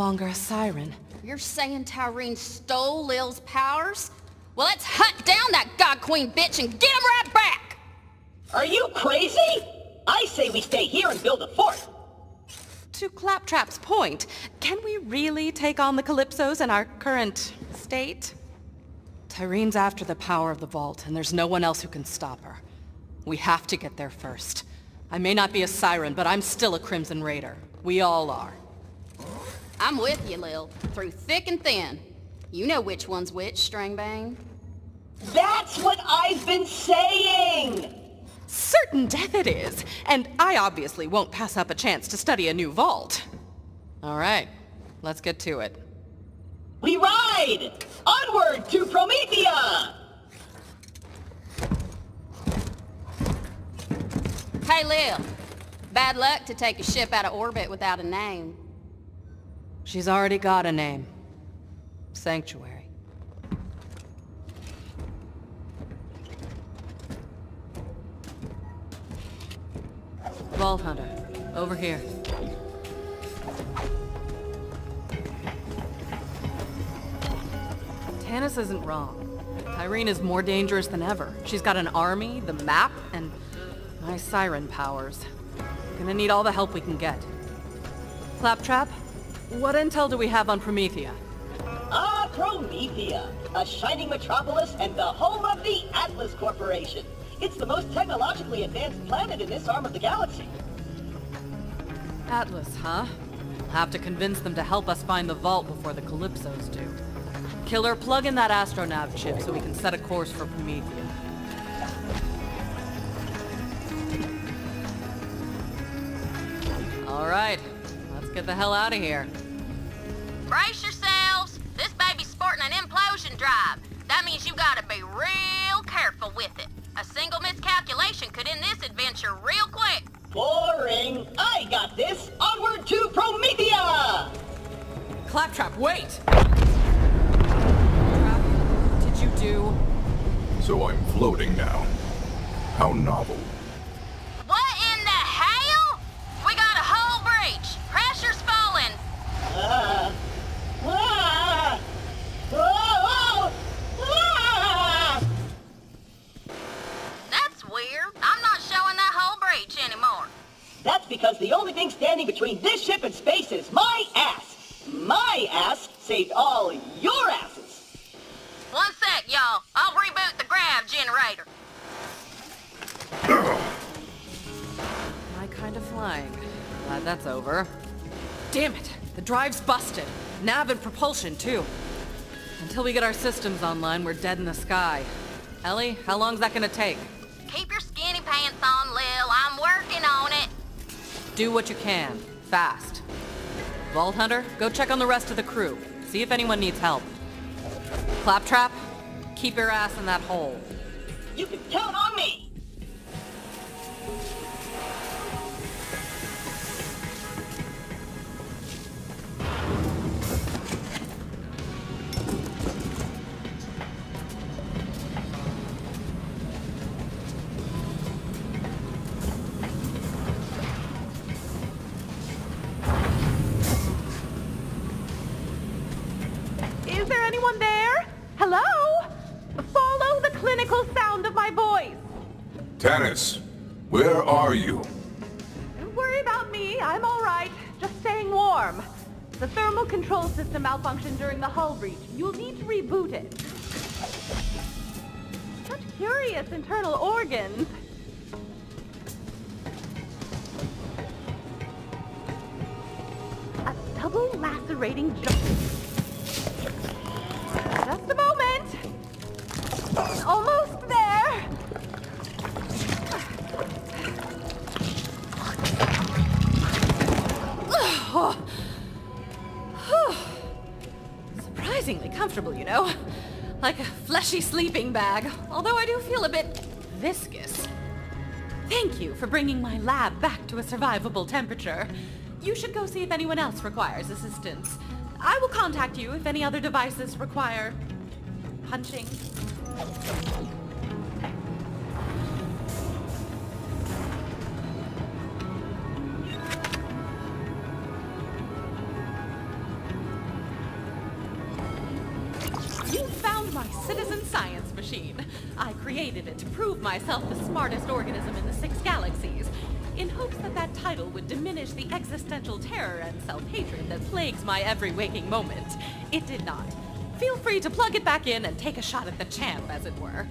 Lilith is... no longer a siren. You're saying Tyreen stole Lil's powers? Well, let's hunt down that God Queen bitch and get him right back! Are you crazy? I say we stay here and build a fort. To Claptrap's point, can we really take on the Calypsos in our current state? Tyreen's after the power of the Vault, and there's no one else who can stop her. We have to get there first. I may not be a Siren, but I'm still a Crimson Raider. We all are. I'm with you, Lil. Through thick and thin. You know which one's which, Stringbang. That's what I've been saying! Certain death it is, and I obviously won't pass up a chance to study a new vault. All right, let's get to it. We ride! Onward to Promethea! Hey, Lil. Bad luck to take a ship out of orbit without a name. She's already got a name. Sanctuary. Vault Hunter, over here. Tannis isn't wrong. Tyreen is more dangerous than ever. She's got an army, the map, and my siren powers. Gonna need all the help we can get. Claptrap, what intel do we have on Promethea? Ah, Promethea, a shining metropolis and the home of the Atlas Corporation. It's the most technologically advanced planet in this arm of the galaxy. Atlas, huh? We'll have to convince them to help us find the vault before the Calypsos do. Killer, plug in that astronav chip so we can set a course for Promethea. All right, let's get the hell out of here. Brace yourselves. This baby's sporting an implosion drive. That means you gotta be real careful with it. A single miscalculation could end this adventure real quick. Boring. I got this. Onward to Promethea! Claptrap, wait! Claptrap, did you do? So I'm floating now. How novel. Drive's busted. Nav and propulsion, too. Until we get our systems online, we're dead in the sky. Ellie, how long's that gonna take? Keep your skinny pants on, Lil. I'm working on it. Do what you can. Fast. Vault Hunter, go check on the rest of the crew. See if anyone needs help. Claptrap, keep your ass in that hole. You can count on me. A double lacerating jump. Just a moment. Almost there. Surprisingly comfortable, you know? Like a fleshy sleeping bag, although I do feel a bit viscous. Thank you for bringing my lab back to a survivable temperature. You should go see if anyone else requires assistance. I will contact you if any other devices require... punching. You found my citizen science machine. I created it to prove myself the smartest organism in the six galaxies that that title would diminish the existential terror and self-hatred that plagues my every waking moment. It did not. Feel free to plug it back in and take a shot at the champ, as it were.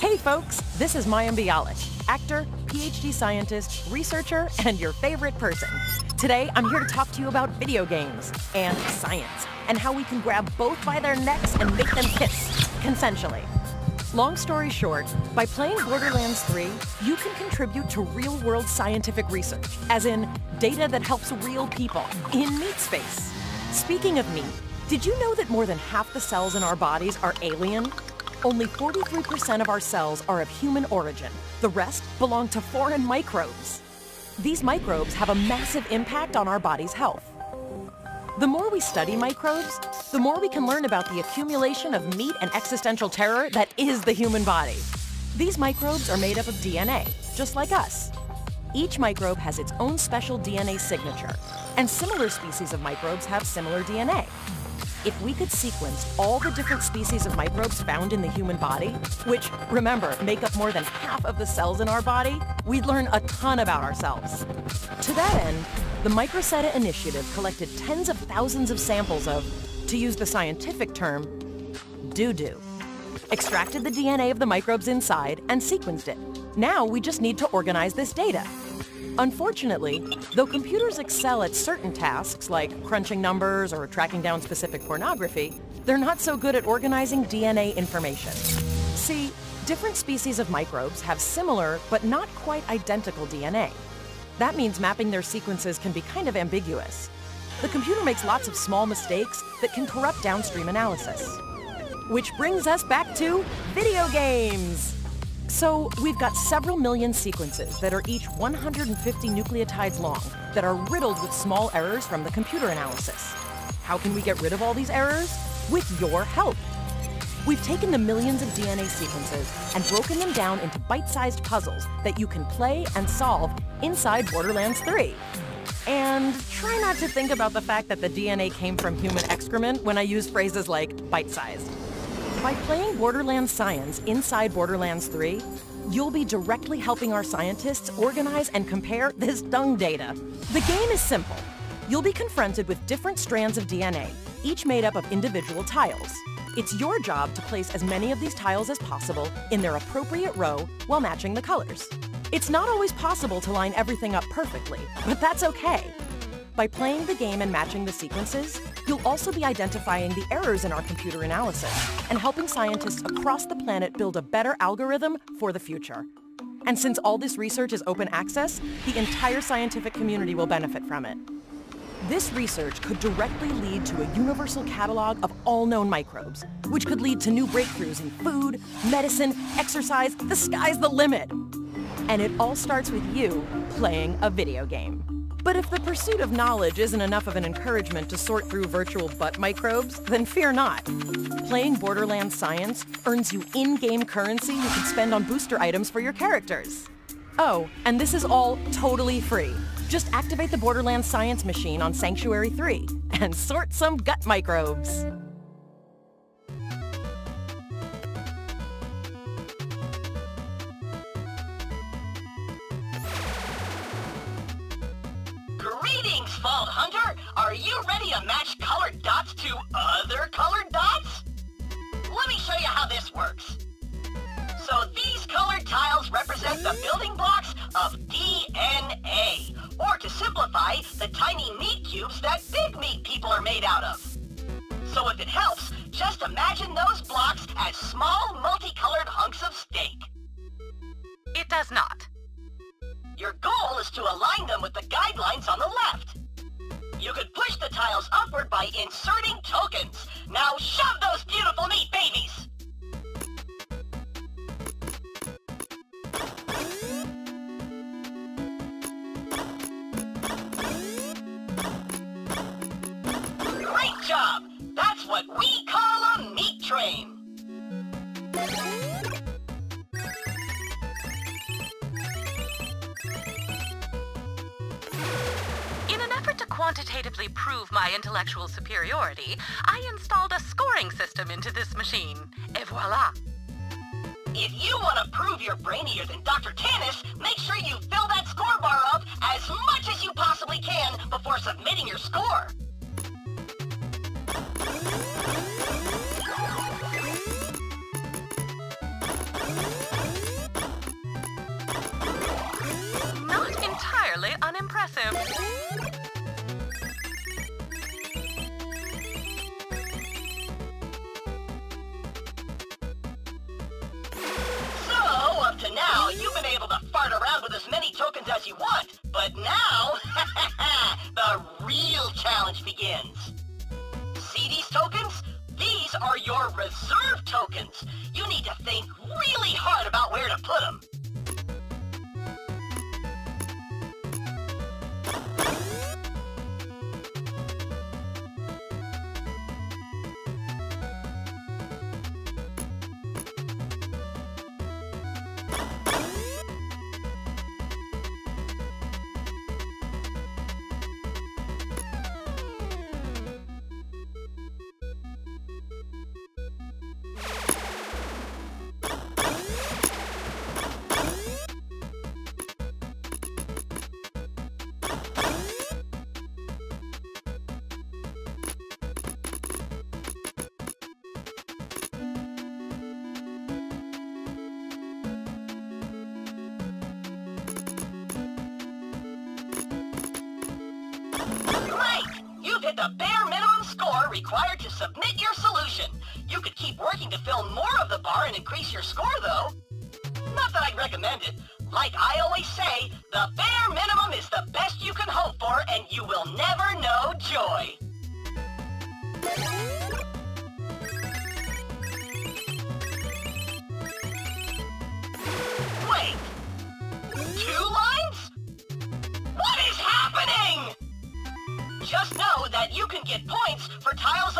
Hey folks, this is Mayim Bialik, actor, PhD scientist, researcher, and your favorite person. Today, I'm here to talk to you about video games and science, and how we can grab both by their necks and make them kiss, consensually. Long story short, by playing Borderlands 3, you can contribute to real-world scientific research, as in data that helps real people in meat space. Speaking of meat, did you know that more than half the cells in our bodies are alien? Only 43% of our cells are of human origin. The rest belong to foreign microbes. These microbes have a massive impact on our body's health. The more we study microbes, the more we can learn about the accumulation of meat and existential terror that is the human body. These microbes are made up of DNA, just like us. Each microbe has its own special DNA signature, and similar species of microbes have similar DNA. If we could sequence all the different species of microbes found in the human body, which, remember, make up more than half of the cells in our body, we'd learn a ton about ourselves. To that end, the Microsetta Initiative collected tens of thousands of samples of, to use the scientific term, doo-doo. Extracted the DNA of the microbes inside and sequenced it. Now we just need to organize this data. Unfortunately, though computers excel at certain tasks like crunching numbers or tracking down specific pornography, they're not so good at organizing DNA information. See, different species of microbes have similar but not quite identical DNA. That means mapping their sequences can be kind of ambiguous. The computer makes lots of small mistakes that can corrupt downstream analysis. Which brings us back to video games! So, we've got several million sequences that are each 150 nucleotides long that are riddled with small errors from the computer analysis. How can we get rid of all these errors? With your help. We've taken the millions of DNA sequences and broken them down into bite-sized puzzles that you can play and solve inside Borderlands 3. And try not to think about the fact that the DNA came from human excrement when I use phrases like bite-sized. By playing Borderlands Science inside Borderlands 3, you'll be directly helping our scientists organize and compare this dung data. The game is simple. You'll be confronted with different strands of DNA, each made up of individual tiles. It's your job to place as many of these tiles as possible in their appropriate row while matching the colors. It's not always possible to line everything up perfectly, but that's okay. By playing the game and matching the sequences, you'll also be identifying the errors in our computer analysis and helping scientists across the planet build a better algorithm for the future. And since all this research is open access, the entire scientific community will benefit from it. This research could directly lead to a universal catalog of all known microbes, which could lead to new breakthroughs in food, medicine, exercise, the sky's the limit. And it all starts with you playing a video game. But if the pursuit of knowledge isn't enough of an encouragement to sort through virtual butt microbes, then fear not. Playing Borderlands Science earns you in-game currency you can spend on booster items for your characters. Oh, and this is all totally free. Just activate the Borderlands Science machine on Sanctuary 3 and sort some gut microbes. The building blocks of DNA, or to simplify, the tiny meat cubes that big meat people are made out of. So if it helps, just imagine those blocks as small multicolored hunks of steak. It does not. Your goal is to align them with the guidelines on the left. You could push the tiles upward by inserting tokens. Now shove Fairly unimpressive. required to submit your solution. You could keep working to fill more of the bar and increase your score, though. Not that I'd recommend it. Like I always say, the bare minimum is the best you can hope for, and you will never know joy. get points for tiles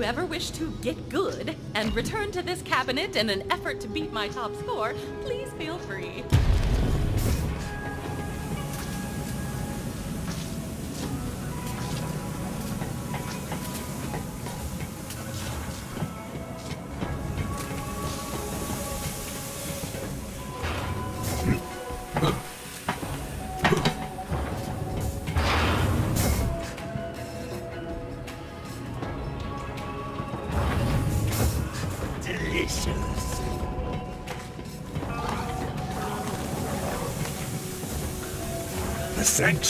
you ever wish to get good and return to this cabinet in an effort to beat my top score, please feel free.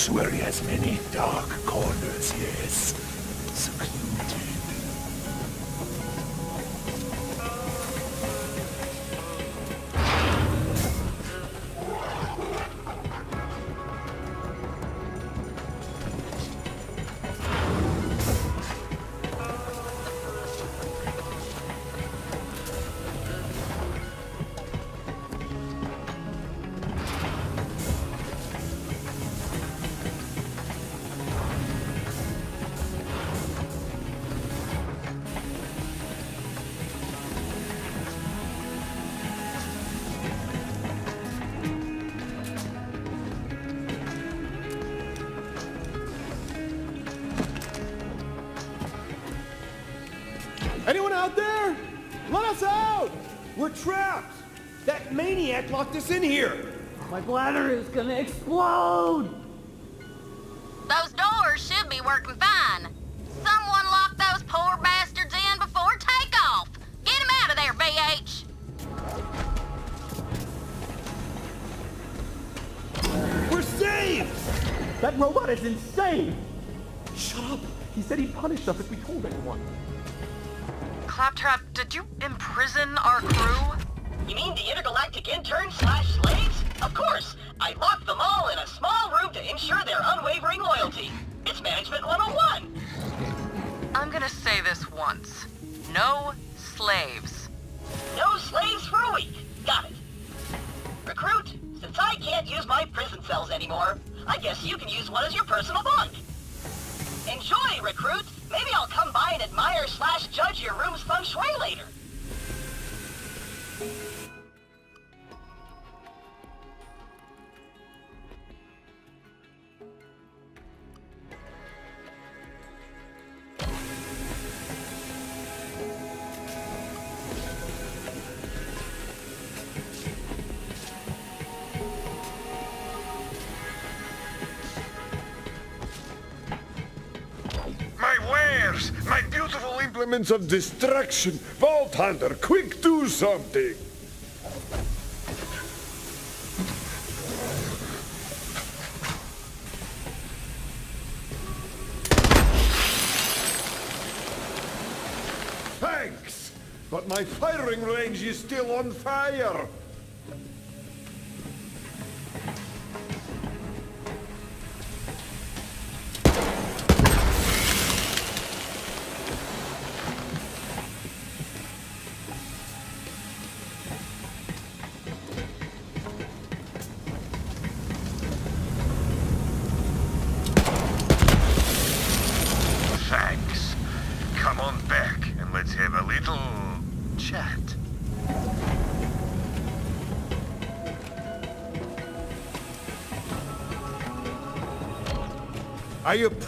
The he has many We're trapped! That maniac locked us in here! My bladder is gonna explode! Those doors should be working fine. Someone locked those poor bastards in before takeoff. Get them out of there, VH. We're saved! That robot is insane! Shut up! He said he'd punish us if we told anyone. Claptrap, did you imprison our crew? You mean the intergalactic interns slash slaves? Of course! I locked them all in a small room to ensure their unwavering loyalty. It's Management 101. I'm gonna say this once. No slaves. No slaves for a week. Got it. Recruit, since I can't use my prison cells anymore, I guess you can use one as your personal bunk. Enjoy, Recruit. Maybe I'll come by and admire slash judge your room's feng shui later. Implements of destruction! Vault Hunter, quick do something! Thanks! But my firing range is still on fire!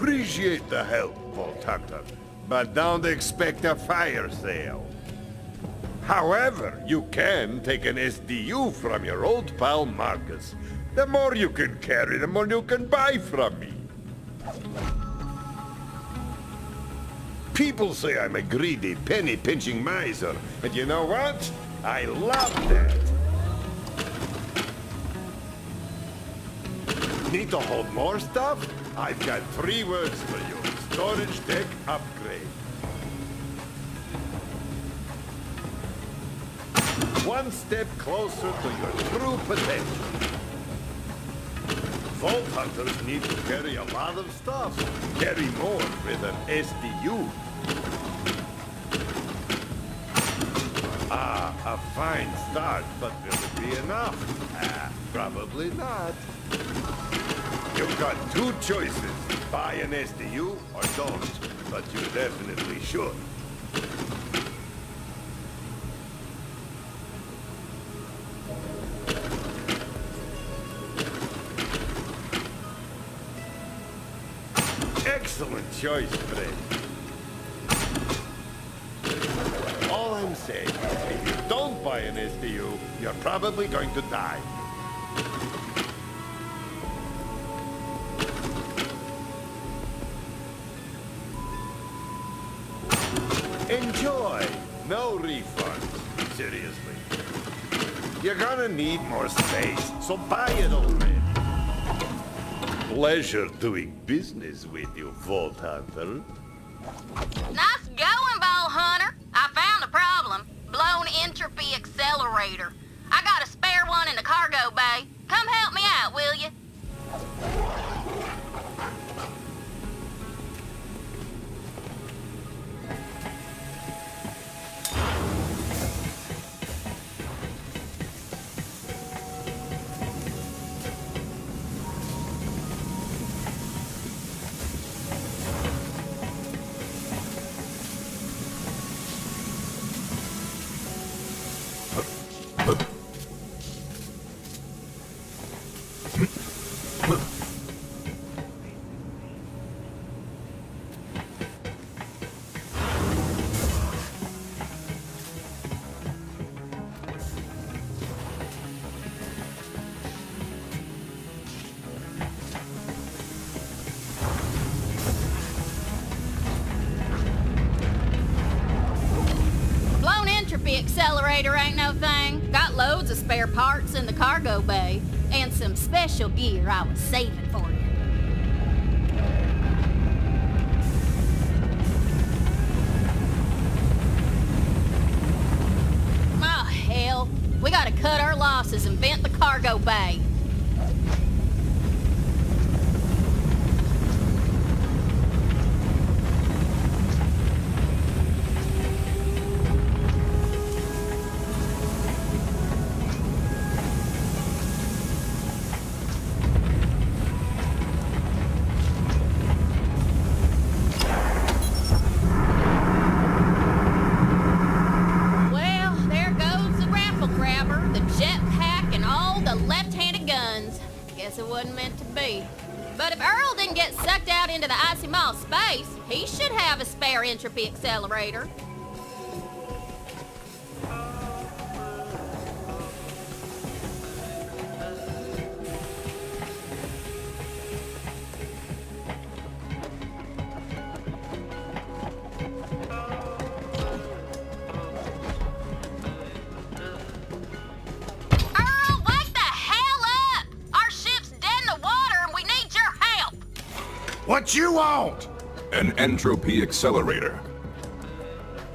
Appreciate the help, Hunter, but don't expect a fire sale. However, you can take an SDU from your old pal Marcus. The more you can carry, the more you can buy from me. People say I'm a greedy, penny-pinching miser, and you know what? I love that. Need to hold more stuff? I've got three words for you. Storage deck upgrade. One step closer to your true potential. Vault hunters need to carry a lot of stuff. Carry more with an SDU. Ah, a fine start, but will it be enough? Ah, probably not. You've got two choices. Buy an SDU or don't, but you definitely should. Excellent choice, Fred. All I'm saying, is, if you don't buy an SDU, you're probably going to die. Refunds. seriously. You're gonna need more space, so buy it already. Pleasure doing business with you, Vault Hunter. Nice going, Ball Hunter. I found a problem. Blown entropy accelerator. I got a spare one in the cargo bay. Ain't no thing. Got loads of spare parts in the cargo bay. And some special gear I was saving for entropy accelerator. Entropy accelerator.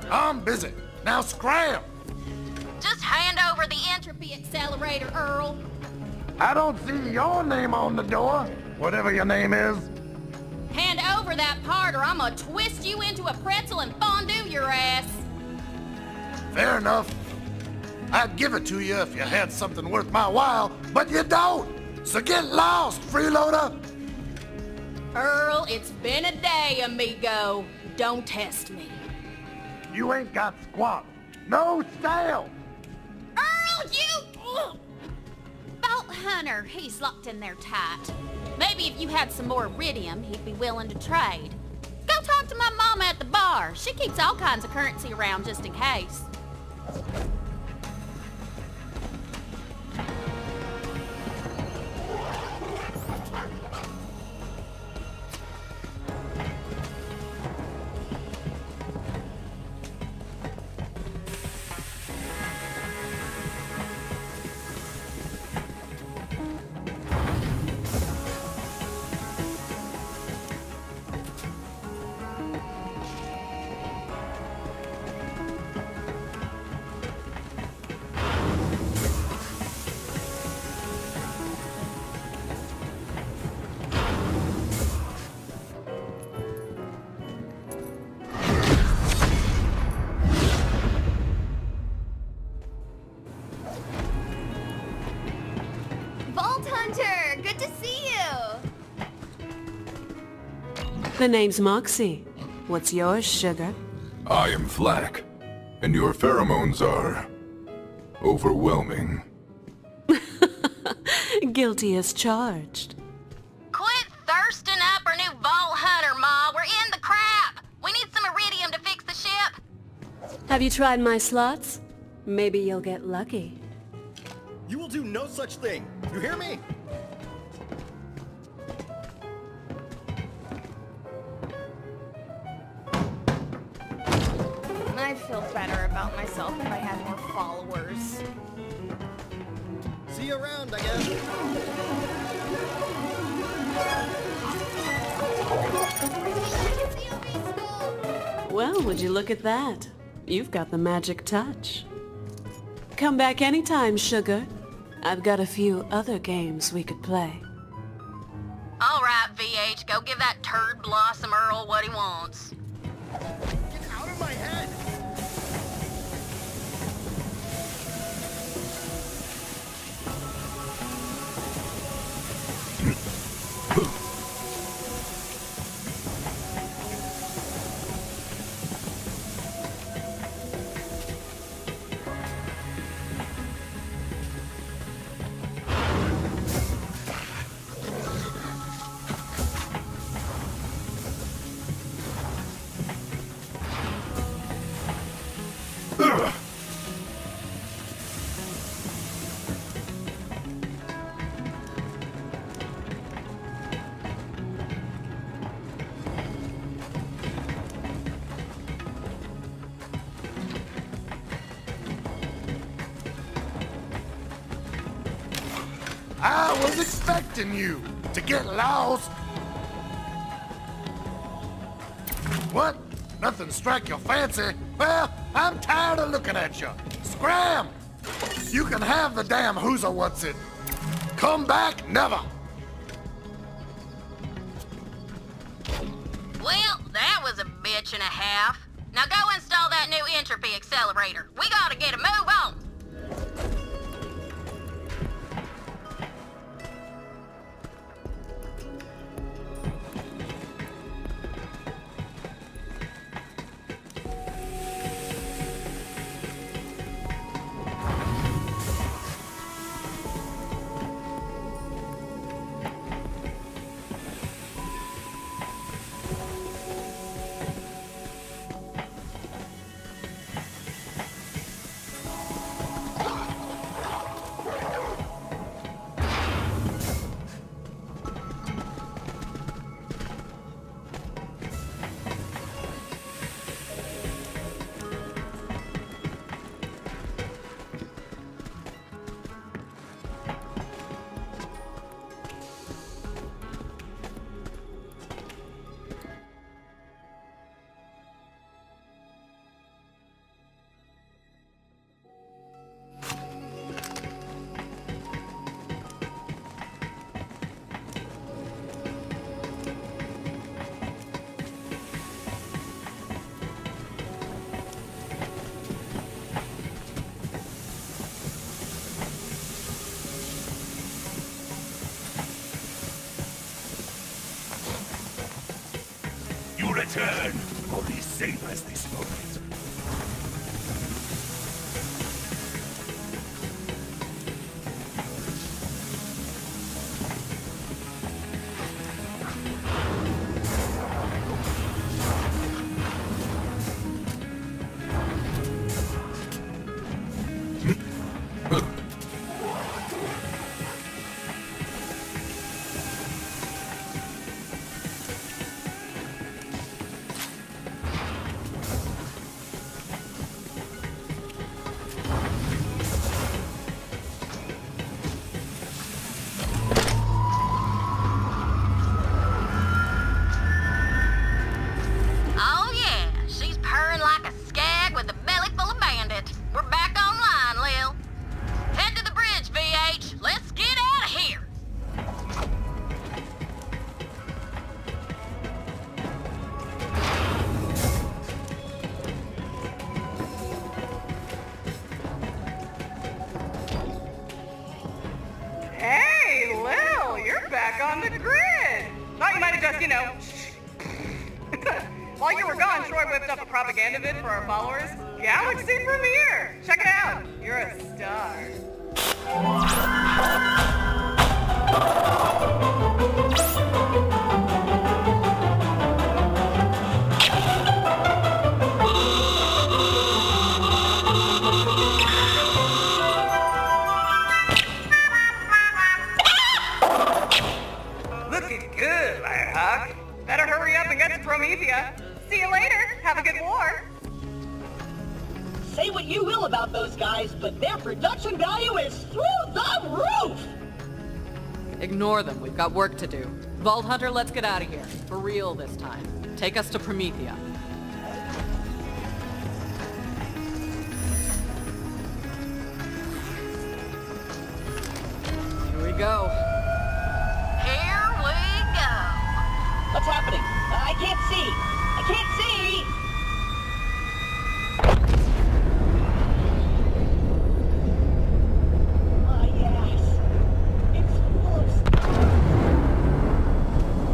I'm busy. Now scram! Just hand over the entropy accelerator, Earl. I don't see your name on the door, whatever your name is. Hand over that part or I'm gonna twist you into a pretzel and fondue your ass. Fair enough. I'd give it to you if you had something worth my while, but you don't. So get lost, freeloader. Earl, it's been a day, amigo. Don't test me. You ain't got squat. No style. Earl, you... Oh. Bolt Hunter, he's locked in there tight. Maybe if you had some more iridium, he'd be willing to trade. Go talk to my mama at the bar. She keeps all kinds of currency around just in case. The name's Moxxi. What's yours, sugar? I am FL4K, and your pheromones are overwhelming. Guilty as charged. Quit thirsting up our new Vault Hunter, Ma. We're in the crap. We need some iridium to fix the ship. Have you tried my slots? Maybe you'll get lucky. You will do no such thing. You hear me? My feel better about myself if I had more followers. See you around, I guess. Well, would you look at that? You've got the magic touch. Come back anytime, sugar. I've got a few other games we could play. All right, VH, go give that turd Blossom Earl what he wants. Expecting you to get lost. What? Nothing strike your fancy? Well, I'm tired of looking at you. Scram! You can have the damn who's a what's it. Come back never. Return, only save us this moment. To. Vault Hunter, let's get out of here. For real this time. Take us to Promethea. Here we go. Here we go! What's happening? Uh, I can't see! I can't see! My ass. It's full of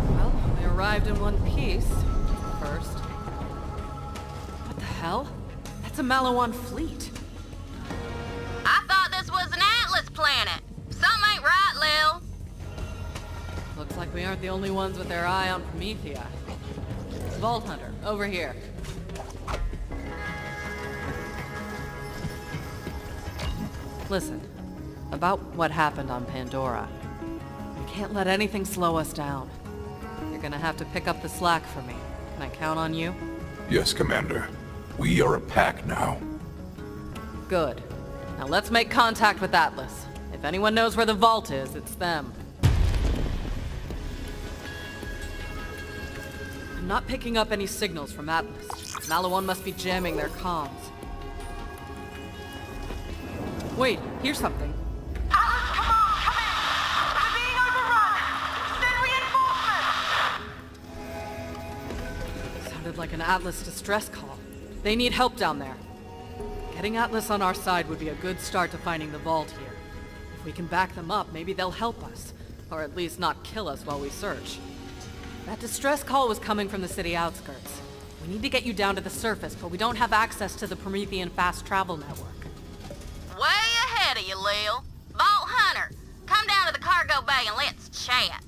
Well, we arrived in one piece. First. What the hell? That's a Maliwan fleet. I thought this was an Atlas planet. Something ain't right, Lil. Looks like we aren't the only ones with their eye on Promethea. Vault Hunter, over here. Listen, about what happened on Pandora. We can't let anything slow us down. Gonna have to pick up the slack for me. Can I count on you? Yes, Commander. We are a pack now. Good. Now let's make contact with Atlas. If anyone knows where the vault is, it's them. I'm not picking up any signals from Atlas. Maliwan must be jamming their comms. Wait, here's something. Sounded like an Atlas distress call. They need help down there. Getting Atlas on our side would be a good start to finding the vault here. If we can back them up, maybe they'll help us. Or at least not kill us while we search. That distress call was coming from the city outskirts. We need to get you down to the surface, but we don't have access to the Promethean fast travel network. Way ahead of you, Lil. Vault Hunter, come down to the cargo bay and let's chat.